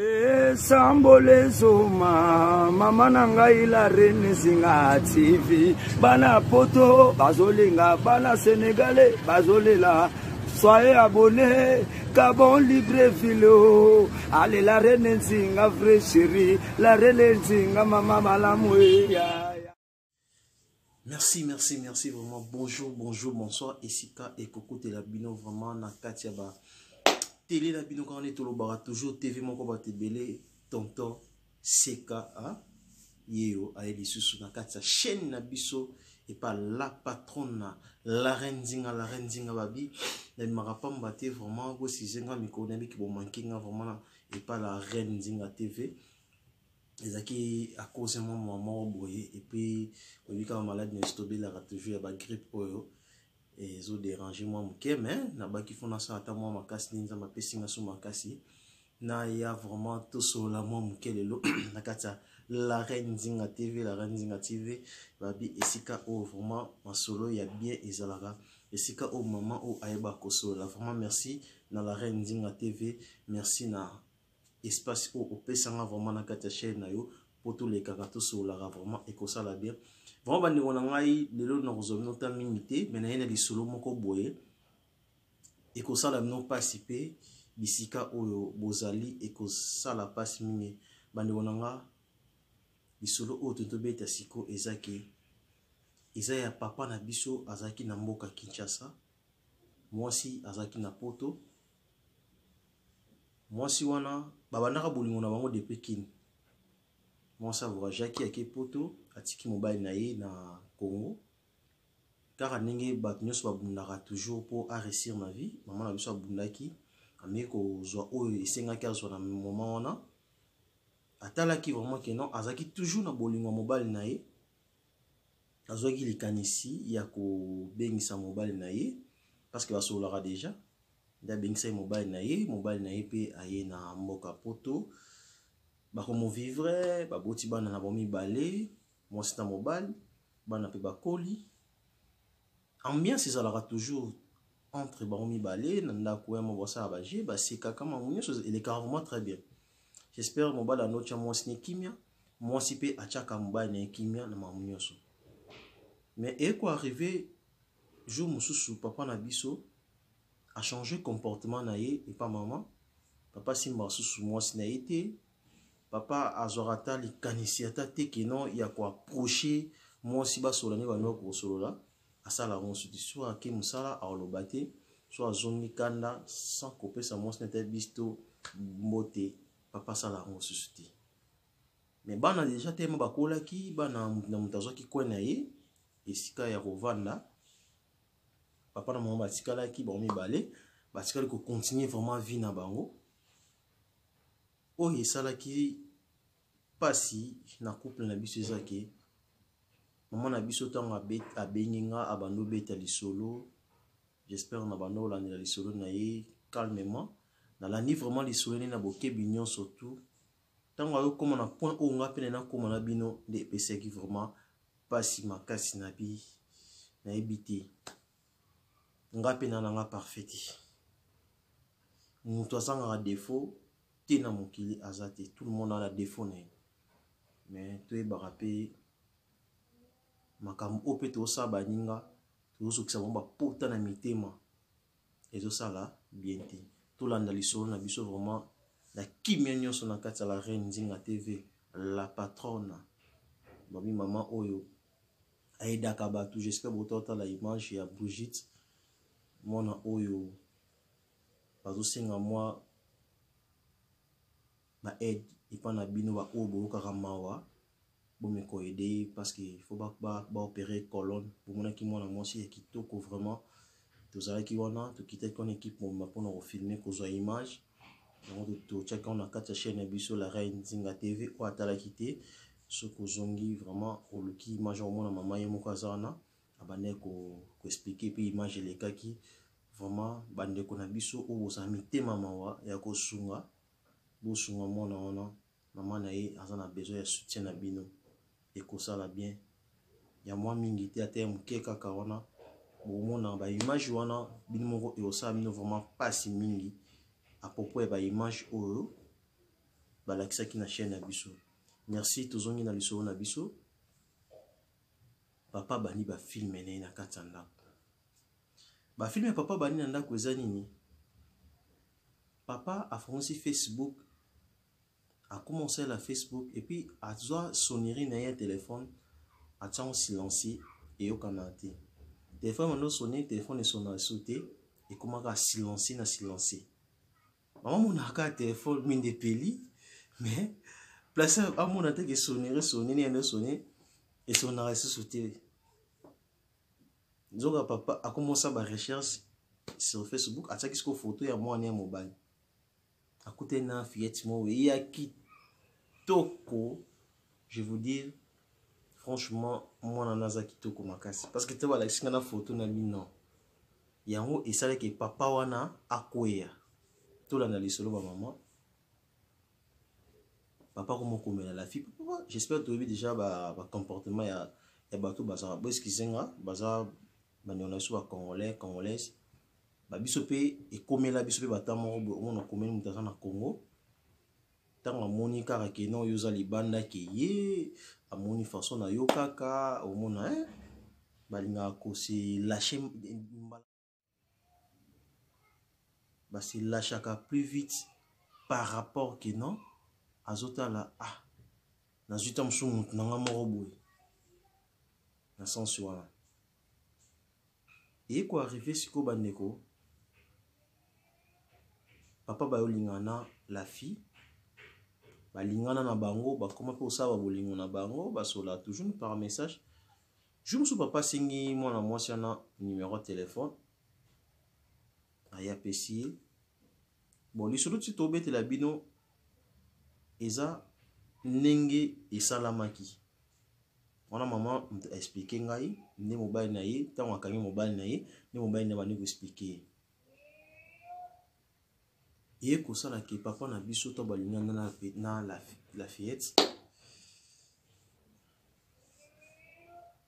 esambolezo ma mama na ngai la reine zinga tv bana poto bazolinga bana senegale bazolela soye abone kabon libre vilo ale la reine nzinga vrai chéri la reine nzinga mama malamu eya Merci, merci, merci vraiment. Bonjour, bonjour, bonsoir. Esika et Kokute la Bino vraiment na Katia ba télé la Bino quand on est au Lobara toujours TV mon combat belé tonton Seka hein? Yeo aye lisusu na Katia chaîne na biso et pas la patronne la reine zinga la reine zinga babi na marapamba te vraiment ko si zinga mikona biki bo mankinga vraiment et pas la reine zinga TV. ezalaki à cause ya mwa mwa moko boye epuis oyebi kaka maladi na biso tobelaka toujours ya bagrippe oyo ezo déranger mwa moke mais nabaki mpo nasala ata mwa makasi nde nzambe apesi nga so makasi naya vraiment tosolola mwa moke lelo na kati ya la reine nzinga tv la reine nzinga tv babi esika oyo vraiment masolo ya bien ezalaka esika oyo mama oyo ayebaka kosolola vraiment merci na la reine nzinga tv merci na espace oyo opesa nga vraiment na kati ya chaîne na yo mpo tolekaka tosololaka vraiment ekosala bien vraiment bandeko na ngai lelo nakozwa bino ta mingi te me naye na lisolo moko boye ekosala bino mpasi mpe bisika oyo bozali ekosala mpasi mingi bandeko na nga lisolo oyo totobeta siko eza ke eza ya papa na biso azalaki na mboka kinshasa Mwasi azalaki na poto. Mwasi wana babandaka bolingo na bango depuis Kin. Mwasi avoyajaki ake poto, atiki mobali na ye na Congo. Kaka ndenge bato nyonso babundaka toujours mpo a réussir na vie, mama na biso abundaki, ameki kozwa oyo esengaki azwa na moment wana. Atalaki vraiment que non, azalaki toujours na bolingo ya mobali na ye azwaki likanisi ya kobengisa mobali na ye parceke basololaka deja nde abengisaki mobali na ye mobali na ye mpe aye na mboka poto bakomovivre baboti bana na bango mibale mwasi na mobali bana mpe bakoli Ambiance ezalaka toujours entre bango mibale na ndako ya moko basala ba jeu basekaka makambo nyonso elekaka vraiment très bien j'espère mobali yango otya mwasi ne kimia mwasi mpe atyaka mobali na ye kimia na makambo nyonso mais eko arrive jour mosusu papa na biso achange comportement na ye epa mama papa simba lisusu mwasi na ye te papa azwaka ata likanisi ata te keno ya koaproche mwasi basolola nde bameka kosolola asala yango mosusu te so ake mosala aoloba te so azongi kanda sans kopesa mwasi na tabisi to mbote papa asala yango mosusu te me bana deja teme bakolaki bana na moto azwaki kwe na ye esika ya kovanda papa na mama batikalaki bango mibale batikali kocontinue vraiment vie na bango oyo esalaki mpasi na couple na biso eza ke mama na biso ntango abengi nga abandi obeta lisolo j'espère na banda olandela lisolo na ye calmement nalandi vraiment lisolo nde na bokebi nyonso tout ntango ayokoma na point oyo nga mpe na nakoma na bino nde epesaki vraiment mpasi makasi na bi nayebi te nga mpe na na nga parfait te moto azangaka defaut te na mokili aza te tout le monde a na defaut na ye mais toyebaka mpe makambo oyo mpe tozosala baninga tozozokisa bango bapota na mitema ezosala bien te tolanda lisolo na biso vraiment na kimia nyonso na kati ya la reine nzinga tv la patrona babi mama oyo aidaka bato j'espère bota otala image ya Brigitte mwana oyo bazosenga mwa ba aide epa na bino baoyo boyokaka mawa bomeko aide ye parce que faut baopere ba, ba colonne bomonaki mwana mwasi ya kitoko vraiment Tozalaki wana, tokitaki wana equipe mobimba pona ko filmer, kozua image. Yango totiaki yango na kati ya chaine na biso la reine Nzinga TV. Oyo atalaki te, soki ozongi vraiment oluki image okomona mama ye moko aza wana abandaki ko ko expliquer epuis image elekaki. Vraiment ba ndeko na biso oyo bozala mitema mawa ya kosunga, bosunga mwana wana. Maman na ye aza na besoin ya soutien na bino ekosala bien ya mwa mingi te ata ya moke kaka wana bokomona ba image wana bino moko ekosala bino vraiment pasi mingi à propos ya ba image oyo balakisaki na chaîne ya biso merci tozongi na lisolo na biso papa bani bafilme na ye na kati ya ndako bafilme ya papa bani na ndako eza nini papa afungisi facebook akoma kosalela facebook epuis azwa sonnerie na ye ya telefone atiango silencier eyokanaka te telefone bando osone telefone esonaka lisusu te ekomaka silencier na silencier mama monaka kaka telefone mingi epeli mais place amona te ke sonnerie sonne nini esone esonaka lisusu te nzoka papa akomosa ba recherche sur facebook atiaki siko foto ya mwana ya mobali Akutani na fillette moko ya kitoko je vous dire franchement mwana na aza kitoko makasi parce que te balakisi nga na foto na bino yango esalaki papa wana akweya tolanda lisolo ba mama papa komokomela la fille papa j'espère toyebi déjà ba, ba comportement ya, ya bato bazala boeskize nga baza bandeko na biso bacongolais congolaise ba biso pe ekomela biso pe ba temps moko boye omona okomeli moto aza na congo ntango amoni kaka ke non yo oza libanda ke ye amoni façon na yo kaka omona eh? balingaka kose lache mbala base lachaka plus vite par rapport ke non azotala ah nazwi ntango mosusu motu na ngai moko boye na sense wana Eko arrive sikoyo ba ndeko papa bayo lingana na la fille balingana na bango bakoma mpe kosala babolingo na bango basola toujours par message jour mosusu papa asengi mwana mwasi wana numero ya telefone aye apesi ye Bon, lisolo ti tobetela bino eza ndenge esalamaki wana mama moto aexplike ngai nde mobali na ye ntango akangi mobali na ye nde mobali na ye bandi koexplike ye ye kosala ke papa na biso to balingana na, na la, la fillette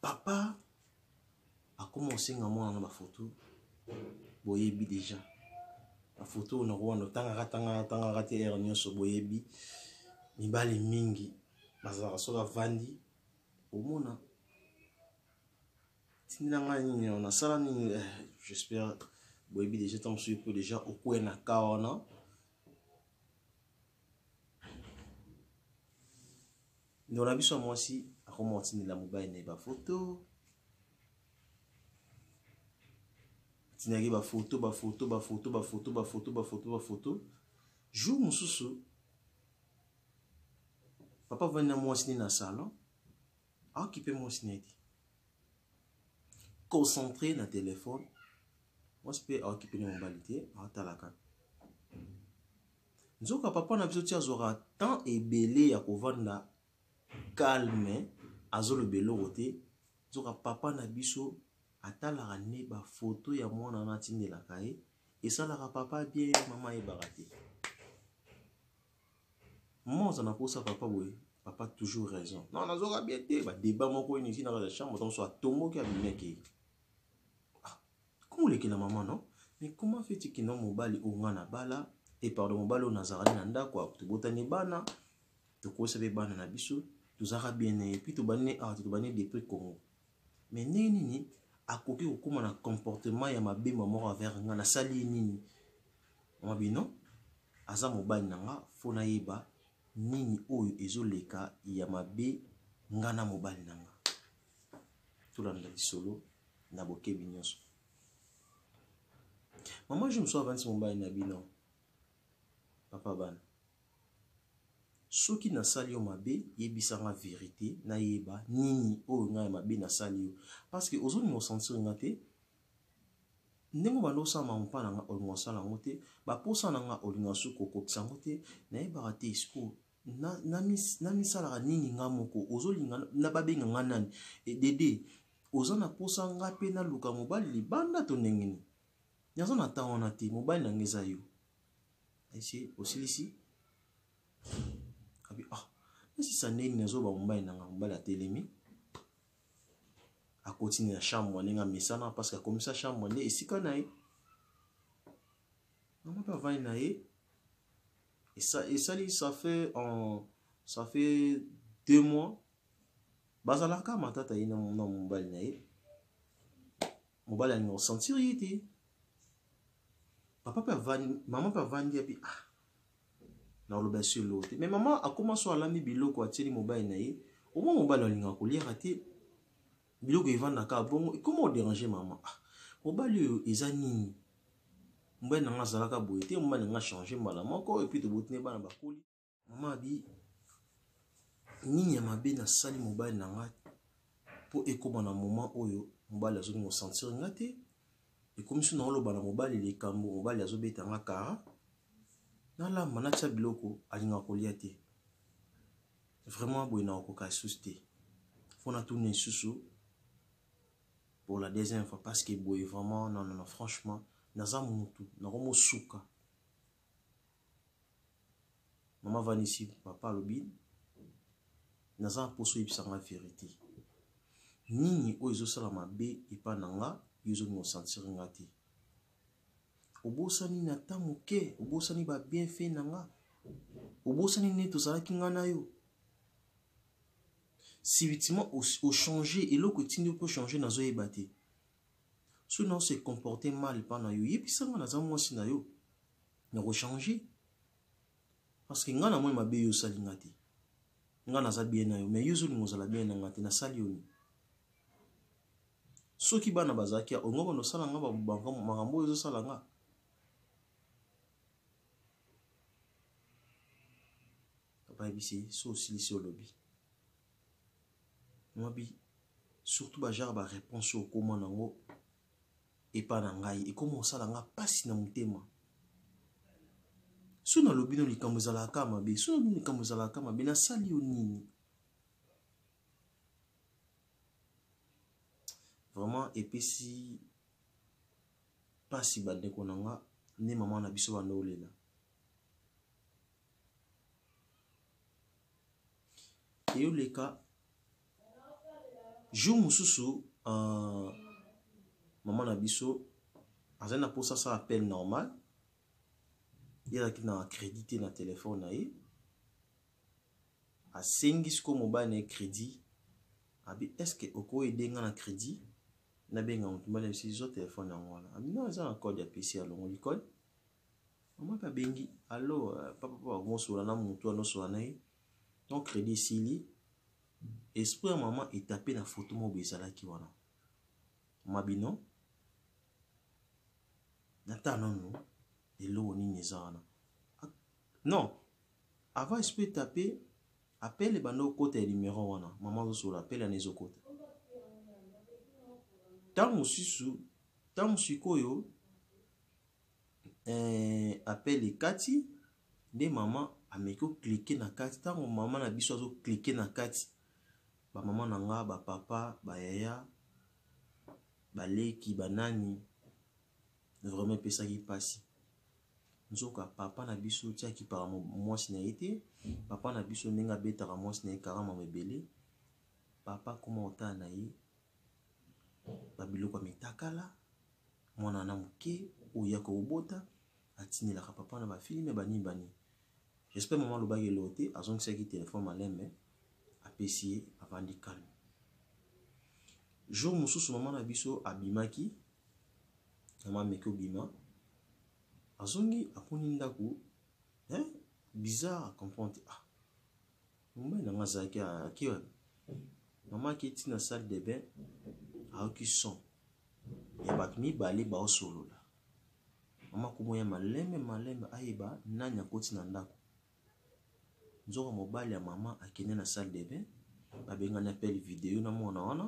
papa akoma kosenga mwana na bafoto boyebi deja bafoto oyo nakowana otangaka tangaka tangaka te ere nyonso boyebi mibali mingi bazalaka soki avandi omona tindela ngai nini oyo nasala nini eh, j'espère boyebi deja ntango mosusu mpo deja okwei na ka wana ndeko na biso ya mwasi akoma kotindela mobali na ye bafoto atindaki bafoto bafoto bafoto bafoto bafoto bafoto bafoto jour mosusu papa avandi na mwasi ne na salon aokipe mwasi na ye te concentre na telefone mwasi mpe aokipe ne mobali te aotalaka Nzoka papa na biso ti azwaka temps ebele ya kovanda calme azoloba eloko te nzoka papa na biso atalaka nde ba photo ya mwana wana atindelaka ye esalaka papa bien ye mama ayebaka te mama oza na posa papa boye papa toujours raison non nazoka bien te ba debat moko inutile na kati ya chambre ntango so atomboki abimi akei Komulekela maman non mais comment fait tu que non mobali oyo nga na bala et pardon mobali oyo nazala ne na ndako awa tobotani bana tokosa pe bana na biso tozaka bien na ye puis tobandi ne awa te tobandi ne depuis Congo mais ndenge nini akoki kokoma na comportement ya mabe mamoko avers nga nasali ye nini mama bino aza mobali na nga fo nayeba nini oyo ezoleka ya mabe nga na mobali na nga tolanda lisolo na bokebi nyonso mama je mosusu avandisi mobali na bino papa bana soki nasali yo mabe yebisanga verite nayeba nini oyo ngai ya mabe nasali yo parceke ozolinga osantire nga te ndenge obanda osala mampa na nga olinga osala yango te baposa na nga olinga suki kokokisa yango te nayebaka te siko namisalaka nini nga moko ozolinga na babenga nga nani e, dede oza na posa nga mpe naluka mobali libanda to ndenge nini naza na ntan wana te mobali na nga eza yo esi osilisi abi ah nasisa ndenge nini azoba mobali na nga mobali atelemi akoti na chambre ndenge amesana parce que akomisa chambre nde esika na ye mama mpe avandi na ye esali ça fait en ça fait deux mois bazalaka matata ye na mobali na ye mobali alinga kosentir ye te papa mpe avandi mama mpe avandi ya mpe ah na oloba ya so eloko te mais mama akoma so alambi biloko atieli mobali na ye omwa mobali alingaka koliaka te Biloko evanda kaka bongo ekoma o déranger maman. Ah, mobali oyo eza nini? Mobali na nga azalaka boye te, mobali na nga changer mbala moko et puis toboti ne bana bakoli. Maman abi nini ya mabe nasali mobali na nga mpo ekoma na moment oyo mobali azoki kosentir nga te ekomisi na oloba na mobali likambo mobali azobeta nga kara nalamba natya biloko alingaka kolia te Vraiment boye na okoka lisusu te. Faut na tourner lisusu pour la deuxième fois parce que boye vraiment non non non franchement naza mutu nakomo suka. Maman Vanessa papa alobi naza poso yebisa nga verite. Nini oyo ezosala mabe epa na nga yo ozo me sentir nga te. Obosani na ata moke, obosani ba bienfait na nga, obosani nini tozalaki nga na yo. Subitement ochange, eloko etindi yo mpe ochange nazoyeba te. Soki na se comporte mal mpa na yo, yebisa nga naza mwasi na yo, nakochange. Parce que nga namoni mabe yo osali nga te. Nga naza bien na yo, mais yo ozolinga ozala bien na nga te, nasali yo nini? soki bana bazalaki ya olingo bana osala nga makambo oyo ezosala nga papa yebisi so osilisi olobi mabi surtout bagenre baréponse oyo okoma nango epa na ngai ekoma osala nga mpasi na motema so nalobi no likambo ezalaka mabe so nalobi likambo ezalaka mabe nasali yo nini vraiment epesi pasi bandeko na nga nde mama na biso banda olela eyoleka jour mosusu uh, mama na biso azali na mposa asala appel normal ye azalaki na crédit te na telefone na ye asengi sikoyo mobali na ye credit abi est ce que oko aide nga na credit nabenga motu mbala ebisi zwa telefone yango wana abi non eza na code apesi alongoli code mama mpe abengi alo euh, papapa mosola na motu wana osola na ye donc credit esili esprit ya mama etape na foto mobo ezalaki wana mama bino nata nanu eloko nini eza wana ah, non Avant esprit etape appel ebanda kokota ya numero wana maman azo solola appel wana ezo kota tango mosusu tango sikoyo eh, appel ekati nde mama ameki koklike na kati ntango mama na biso azoklike na kati bamama na nga bapapa bayaya baleki banani Vraiment epesaki pasi. Nzoka papa na biso ti akipaka mwasi na ye te. Papa na biso ndenge abetaka mwasi na ye kara mama ebele. Papa koma kotala na ye ba biloko ya mitakala mwana na moke oyo ya kobota atindelaka papa na ba filme ba nini ba nini. J'espère maman alobaki eloko te, azongisaki telefone malembe, apesi ye, avandi calme. Jour mosusu mama na biso abimaki, mama ameki obima, azongi akuni ndako, hein? bizarre, comprendre ah Mobali na nga azalaki aki mama akiti na salle de bain ayoki son ya bato mibale baosolola mama komoya malembe malembe ayeba nani akoti na ndako nzoka mobali ya mama akende na salle de bain babengani apele video na mwana wana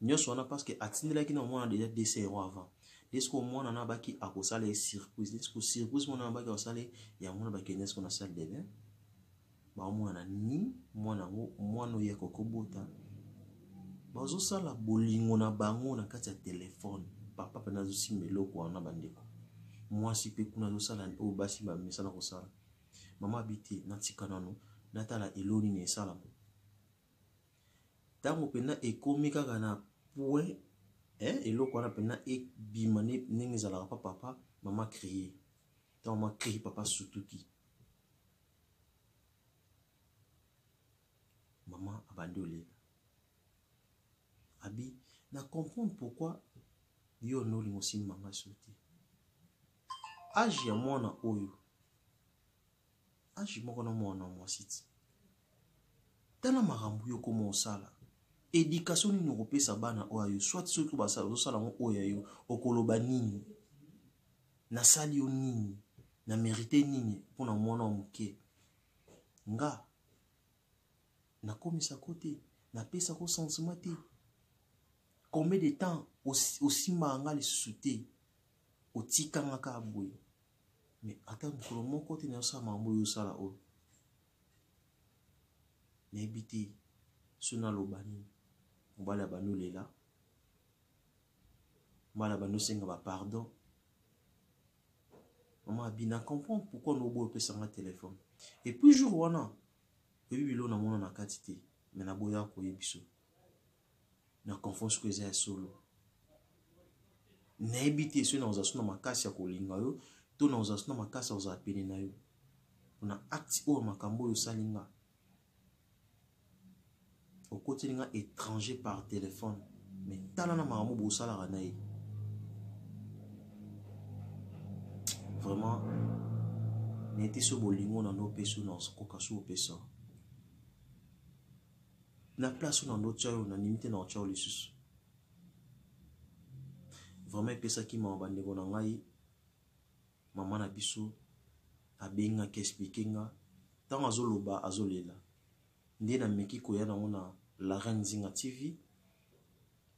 Nionso wana parce que atindelaki na mwana deja DC yango avant. Dès que mwana na baki akosala ye surprise. Dès que surprise mwana na baki akosala ye yango na bakende siko na salle de bain. Ba mwana ni mwana ngo mwana oyo akokobota. Bazosala bolingo na bango na kati ya telefone. Papa pena azosimba eloko wana bandeko. Mwasi pe kuna azosala oyo basi bamesana kosala. Mama abite natika nano natala eloni na esalama. Tango pena ekomi kaka na point eh eloko wana pena ebima ndenge ezalaka pa papa mama crie to mama crie papa sutuki mama abandi olela abi na comprendre pourquoi yo nde olinga osimba ngai so te age ya mwana oyo Age moko na mwana wa mwasi ti. Tala makambo yo koma osala. Education nini okopesa bana oyo yo soit soki basala ozosala ngo oyo yo okoloba nini? Nasali yo nini? Na merite nini mpo na mwana wa moke? Nga nakomisa ko te, napesa ko sentiment te. Combien de temps osimba nga lisusu te? Otika nga ka boye. Mais ata mokolo moko te nazosala makambo oyo osala oyo nayebi te so naloba nini mobali ya bando lela mobali ya bando osenga bapardon mama abi na comprendre pourquoi noboy opesanga telefone epuis jour wana oyebi biloko namona na kati te me naboya koyebiso na confond soki eza ya solo nayebi te soki nakozala so na makasi ya kolinga yo to nakozala so na makasi ya kozala pene na yo mpona acte oyo makambo oyo osali nga okoteli nga étranger par téléphone mais tala na makambo bosalaka na ye vraiment nayete so bolingo na nopesi na okoka so opesa na place oyo na ndotya yo na ndimi te na otya yo lisusu vraiment epesaki mawa bandeko na ngai mama na biso abengaki explike nga ntango azoloba azolela nde nameki koya nango na la reine zinga tv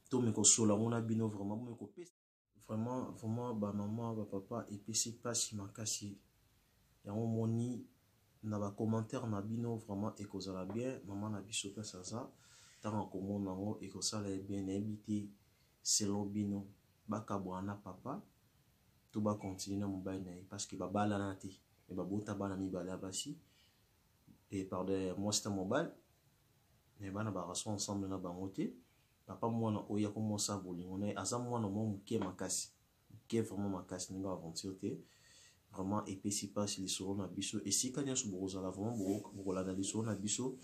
tomeka osola yango na bino vraiment bomekopesa Vraiment vraiment ba maman ba papa epesi pasi makasi yango moni na ba commentaire na bino vraiment ekozala bien maman na biso place aza tango akomona yango ekosala ye bien nayebi te selon bino bakabwana na papa to ba continuer na mobali na ye parce que babalana te mais babota bana mibale ya basi et pardon mwasi na mobali mais bana ba sont ensemble na bango te Papa mwana oyo yako mosala bolingo naye aza mwana mwa muke makasi muke vraiment makasi ndenge ba aventure te vraiment epesi pasi lisolo na biso esika nionso bokozala vraiment bokolanda lisolo na biso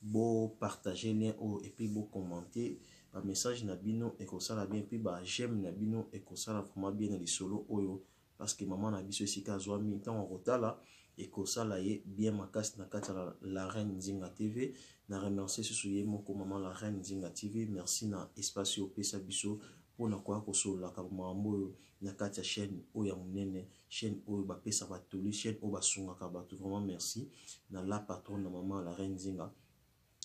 bo partager lien oyo et puis bo commenter ba message na bino ekosala bien puis ba j'aime na bino ekosala vraiment bien na lisolo oyo parce que maman na biso esika azwami ntango akotala ekosala ye bien makasi na kati ya la reine nzinga tv na remercie susu ye moko maman la reine nzinga tv merci na espace oyo opesa biso mpo na koya kosololaka makambo oyo na kati ya chaîne oyo ya monene chaîne oyo bapesa batoli chaîne oyo basungaka bato vraiment merci na la patronne na maman la reine nzinga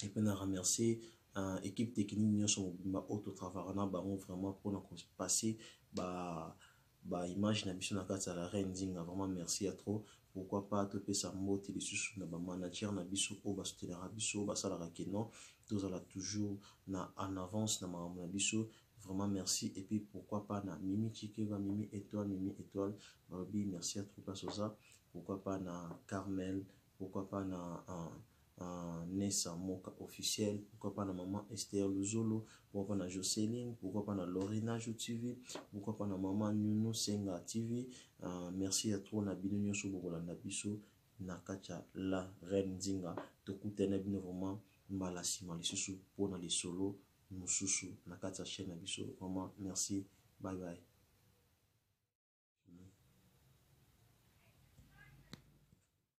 epe na remercie uh, équipe technique nyonso mobimba oyo totravaka na bango vraiment mpona kopasse ba ba image na biso na kati ya la reine nzinga vraiment merci ya trop pourquoi pas to pesa mbote lisusu na ba manager na biso oyo ba soutenaka biso ba salaka que non tozala toujours na en avance na makambo na biso vraiment merci et puis pourquoi pas na mimi chikeva mimi etoile mimi etoile balobi merci ya trop place oza pourquoi pas na carmel pourquoi pas na uh, Ah Nessa Moka officiel pourquoi pas na maman Esther Luzolo pourquoi pas na Joceline pourquoi pas na Lorena Jou TV pourquoi pas na maman Nounou Senga TV ah, merci ya trop na bino nyoso bokolanda biso na kacha la reine Zinga tokutana na bino vraiment mbala sima lisusu mpo na lisolo mususu na kati ya chaîne na biso vraiment merci bye bye